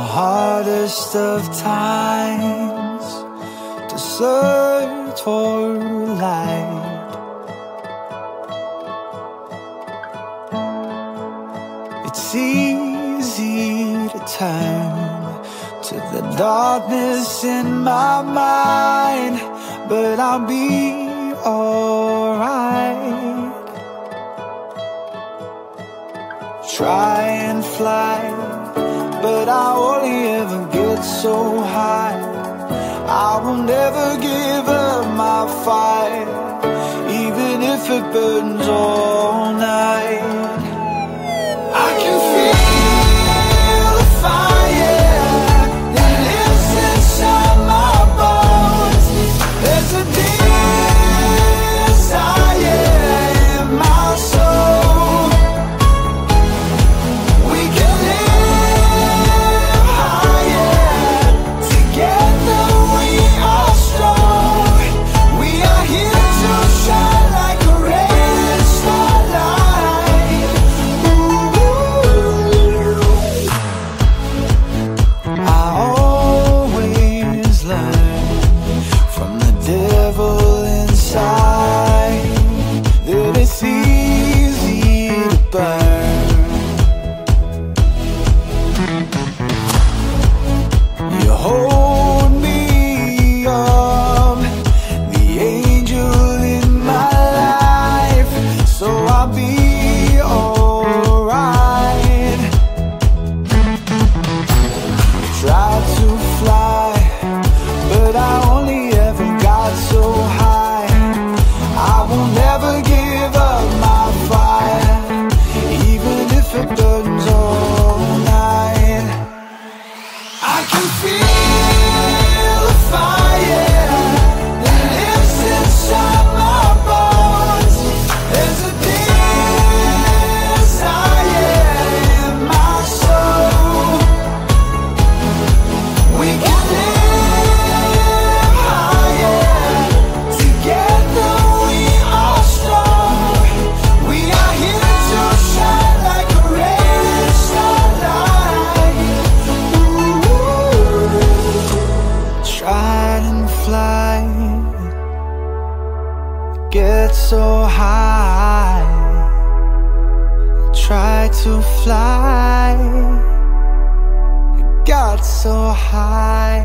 hardest of times to search for light. It's easy to turn to the darkness in my mind, but I'll be alright. Try and fly but I only ever get so high. I will never give up my fight, even if it burns all night. Fly, get so high. Tried to fly, got so high.